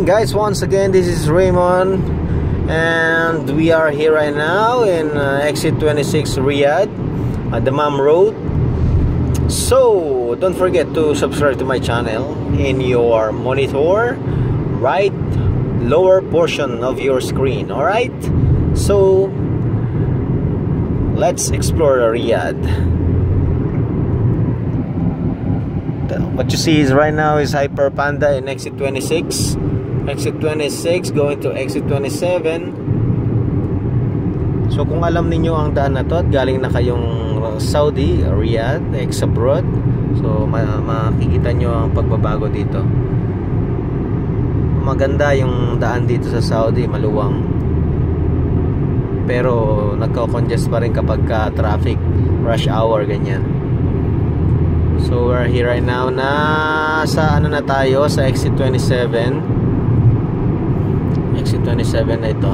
guys. Once again this is Raymond and we are here right now in uh, exit 26 Riyadh at the Mam Road. So don't forget to subscribe to my channel in your monitor right lower portion of your screen alright so let's explore Riyadh what you see is right now is Hyper Panda in exit 26 exit 26 going to exit 27 so kung alam ninyo ang daan na to at galing na kayong Saudi, Riyadh, ex abroad so makikita nyo ang pagbabago dito. Maganda yung daan dito sa Saudi maluwang. Pero nagko-congest pa rin kapag ka traffic rush hour ganyan so we're here right now na sa ano na tayo sa exit 27 exit 27 na ito